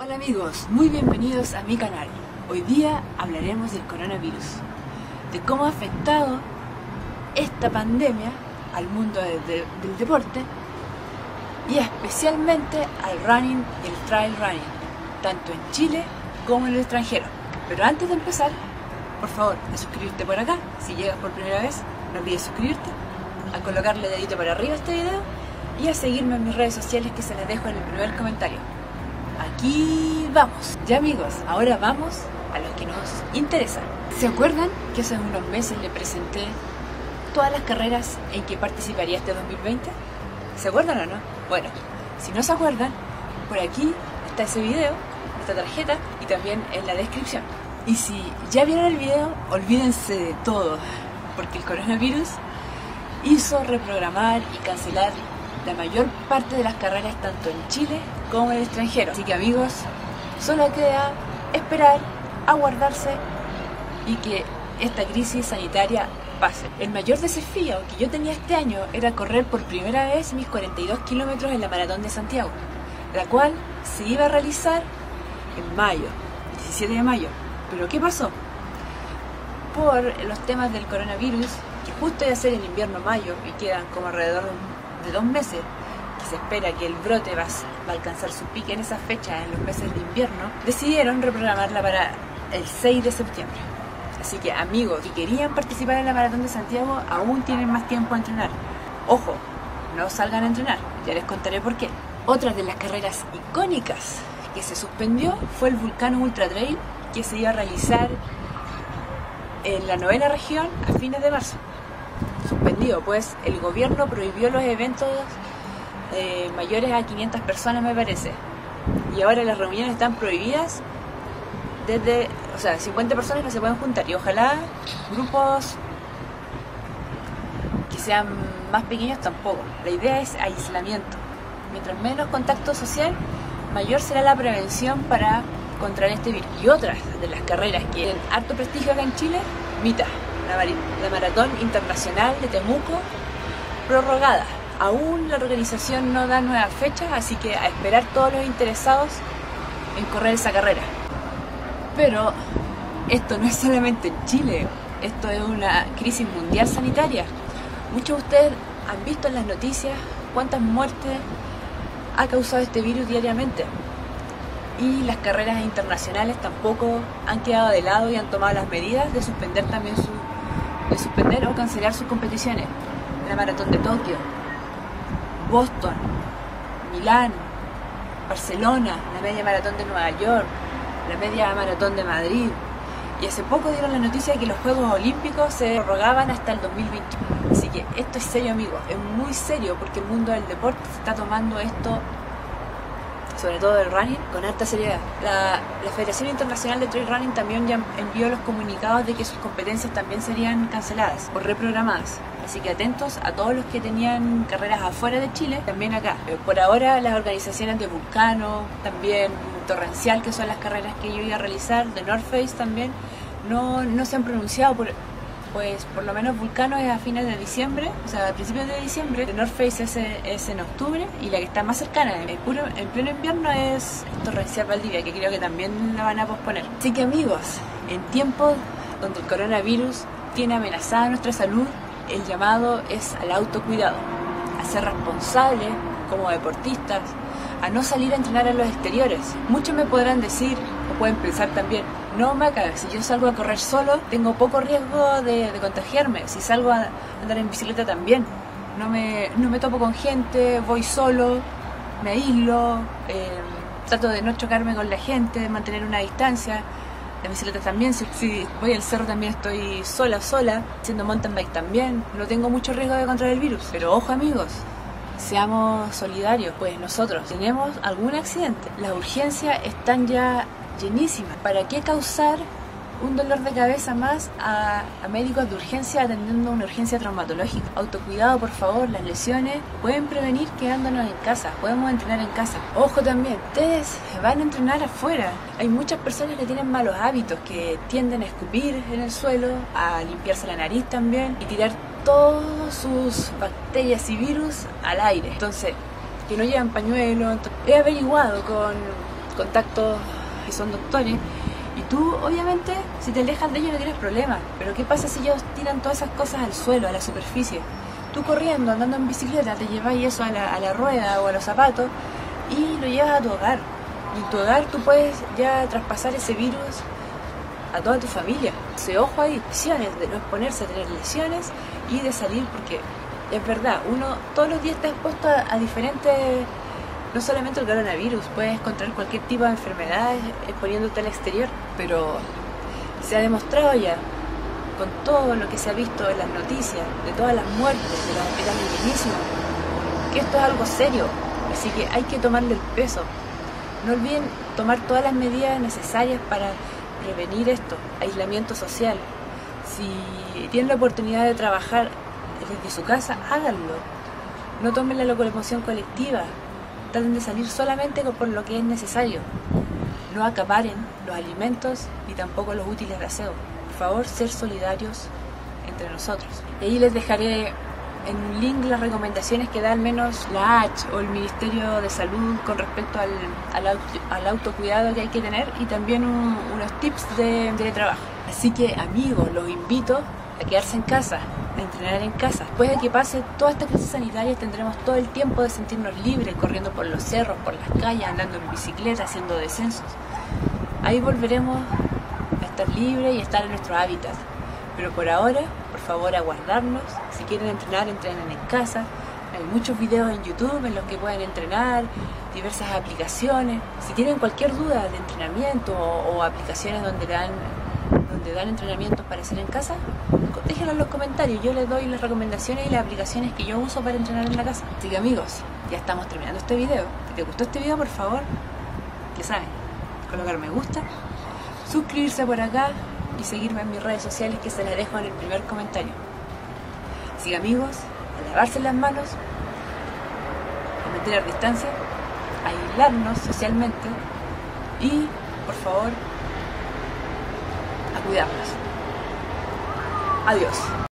Hola amigos, muy bienvenidos a mi canal. Hoy día hablaremos del coronavirus, de cómo ha afectado esta pandemia al mundo de- de- del deporte y especialmente al running y el trail running, tanto en Chile como en el extranjero. Pero antes de empezar, por favor, a suscribirte por acá, si llegas por primera vez, no olvides suscribirte, a colocarle dedito para arriba a este video y a seguirme en mis redes sociales que se las dejo en el primer comentario. Aquí vamos. Ya amigos, ahora vamos a lo que nos interesa. ¿Se acuerdan que hace unos meses le presenté todas las carreras en que participaría este 2020? ¿Se acuerdan o no? Bueno, si no se acuerdan, por aquí está ese video, esta tarjeta y también en la descripción. Y si ya vieron el video, olvídense de todo, porque el coronavirus hizo reprogramar y cancelar la mayor parte de las carreras tanto en Chile como en el extranjero. Así que amigos, solo queda esperar, aguardarse y que esta crisis sanitaria pase. El mayor desafío que yo tenía este año era correr por primera vez mis 42 kilómetros en la Maratón de Santiago, la cual se iba a realizar en mayo, el 17 de mayo. Pero ¿qué pasó? Por los temas del coronavirus, que justo iba a ser en invierno mayo y quedan como alrededor de dos meses, que se espera que el brote va a alcanzar su pique en esa fecha, en los meses de invierno, decidieron reprogramarla para el 6 de septiembre. Así que amigos que querían participar en la Maratón de Santiago aún tienen más tiempo a entrenar. Ojo, no salgan a entrenar, ya les contaré por qué. Otra de las carreras icónicas que se suspendió fue el Vulcano Ultra Trail que se iba a realizar en la novena región a fines de marzo. Suspendido, pues el gobierno prohibió los eventos eh, mayores a 500 personas, me parece. Y ahora las reuniones están prohibidas desde, o sea, 50 personas no se pueden juntar. Y ojalá grupos que sean más pequeños tampoco. La idea es aislamiento. Mientras menos contacto social, mayor será la prevención para contra este virus. Y otras de las carreras que tienen harto prestigio acá en Chile, MITA, la, Maratón Internacional de Temuco, prorrogada. Aún la organización no da nuevas fechas, así que a esperar todos los interesados en correr esa carrera. Pero esto no es solamente en Chile, esto es una crisis mundial sanitaria. Muchos de ustedes han visto en las noticias cuántas muertes ha causado este virus diariamente. Y las carreras internacionales tampoco han quedado de lado y han tomado las medidas de suspender también su, de suspender o cancelar sus competiciones. La maratón de Tokio, Boston, Milán, Barcelona, la media maratón de Nueva York, la media maratón de Madrid. Y hace poco dieron la noticia de que los Juegos Olímpicos se prorrogaban hasta el 2021. Así que esto es serio, amigos, es muy serio porque el mundo del deporte está tomando esto, sobre todo el running, con alta seriedad. La, la Federación Internacional de Trail Running también ya envió los comunicados de que sus competencias también serían canceladas o reprogramadas. Así que atentos a todos los que tenían carreras afuera de Chile, también acá. Eh, Por ahora las organizaciones de Vulcano, también Torrencial, que son las carreras que yo iba a realizar, de North Face también, no, no se han pronunciado por, pues por lo menos Vulcano es a fines de diciembre, o sea, a principios de diciembre. The North Face es, es en octubre y la que está más cercana, en, puro, en pleno invierno, es Torrencial Valdivia, que creo que también la van a posponer. Así que amigos, en tiempos donde el coronavirus tiene amenazada nuestra salud, el llamado es al autocuidado, a ser responsables como deportistas, a no salir a entrenar a los exteriores. Muchos me podrán decir, o pueden pensar también, no Maca, si yo salgo a correr solo, tengo poco riesgo de, contagiarme. Si salgo a andar en bicicleta también. No me, no me topo con gente, voy solo, me aíslo, eh, trato de no chocarme con la gente, de mantener una distancia. En bicicleta también, si, si voy al cerro también estoy sola, sola, haciendo mountain bike también. No tengo mucho riesgo de contraer el virus. Pero ojo amigos, seamos solidarios, pues nosotros tenemos algún accidente. Las urgencias están ya llenísimas. ¿Para qué causar un dolor de cabeza más a, a, médicos de urgencia atendiendo una urgencia traumatológica? Autocuidado, por favor, las lesiones pueden prevenir quedándonos en casa, podemos entrenar en casa. Ojo también, ustedes van a entrenar afuera. Hay muchas personas que tienen malos hábitos, que tienden a escupir en el suelo, a limpiarse la nariz también y tirar todas sus bacterias y virus al aire. Entonces, que no llevan pañuelo. He averiguado con, contactos y son doctores. Y tú, obviamente, si te alejas de ellos no tienes problema. Pero ¿qué pasa si ellos tiran todas esas cosas al suelo, a la superficie? Tú corriendo, andando en bicicleta, te lleváis eso a la, a la rueda o a los zapatos y lo llevas a tu hogar. Y en tu hogar tú puedes ya traspasar ese virus a toda tu familia. Se ojo ahí, lesiones, de no exponerse a tener lesiones y de salir porque es verdad, uno todos los días está expuesto a, a diferentes, no solamente el coronavirus, puedes contraer cualquier tipo de enfermedad exponiéndote al exterior, pero se ha demostrado ya con todo lo que se ha visto en las noticias, de todas las muertes, de los hospitales que esto es algo serio, así que hay que tomarle el peso. No olviden tomar todas las medidas necesarias para prevenir esto, aislamiento social. Si tienen la oportunidad de trabajar desde su casa, háganlo. No tomen la locomoción colectiva. Traten de salir solamente por lo que es necesario. No acaparen los alimentos ni tampoco los útiles de aseo. Por favor, ser solidarios entre nosotros. Y ahí les dejaré en un link las recomendaciones que da al menos la H o el Ministerio de Salud con respecto al, al, auto, al autocuidado que hay que tener y también un, unos tips de, de trabajo. Así que amigos, los invito a quedarse en casa, entrenar en casa. Después de que pase toda esta crisis sanitaria tendremos todo el tiempo de sentirnos libres, corriendo por los cerros, por las calles, andando en bicicleta, haciendo descensos. Ahí volveremos a estar libres y estar en nuestro hábitat. Pero por ahora, por favor, aguardarnos. Si quieren entrenar, entrenen en casa. Hay muchos videos en YouTube en los que pueden entrenar, diversas aplicaciones. Si tienen cualquier duda de entrenamiento o, o aplicaciones donde dan, donde dan entrenamientos para hacer en casa, déjenlo en los comentarios. Yo les doy las recomendaciones y las aplicaciones que yo uso para entrenar en la casa. Así que amigos, ya estamos terminando este video. Si te gustó este video, por favor, ya saben, colocar me gusta, suscribirse por acá y seguirme en mis redes sociales que se las dejo en el primer comentario. Así que amigos, a lavarse las manos, a mantener distancia, a aislarnos socialmente y, por favor, a cuidarnos. Adiós.